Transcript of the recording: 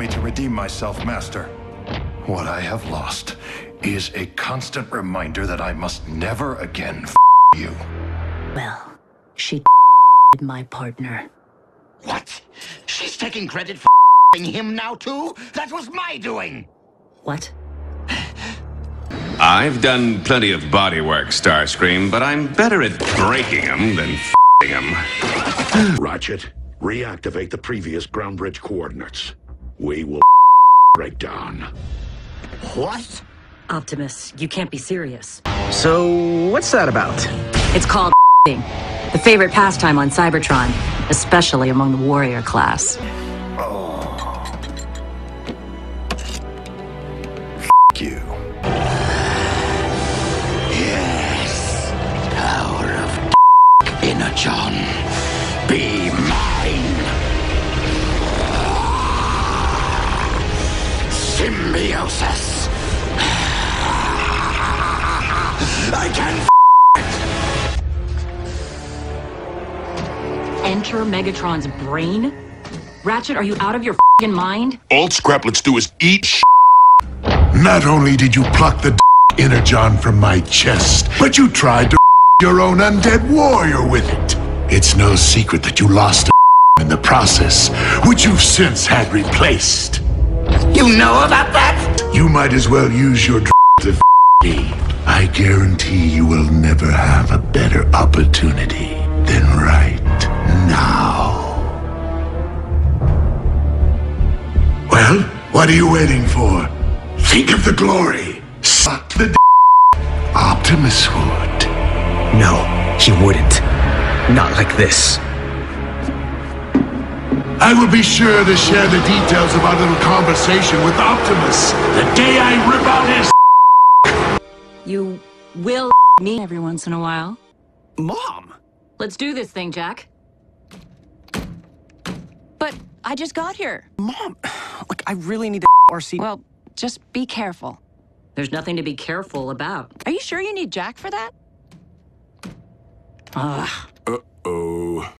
me to redeem myself, Master. What I have lost is a constant reminder that I must never again f you. Well, she my partner. What? She's taking credit for him now, too? That was my doing! What? I've done plenty of bodywork, Starscream, but I'm better at breaking them than f***ing them. Ratchet, reactivate the previous ground bridge coordinates. We will break down. What? Optimus, you can't be serious. So, what's that about? It's called the favorite pastime on Cybertron, especially among the warrior class. Symbiosis. I can Enter Megatron's brain? Ratchet, are you out of your mind? All Scraplets do is eat sh Not only did you pluck the Energon from my chest, but you tried to your own undead warrior with it. It's no secret that you lost a in the process, which you've since had replaced. You know about that? You might as well use your to me. I guarantee you will never have a better opportunity than right now. Well, what are you waiting for? Think of the glory. Suck the d Optimus would. No, he wouldn't. Not like this. I will be sure to share the details of our little conversation with Optimus the day I rip out his. You will me every once in a while. Mom! Let's do this thing, Jack. But I just got here. Mom! Look, I really need to Arcee. Well, just be careful. There's nothing to be careful about. Are you sure you need Jack for that? Ugh. Uh,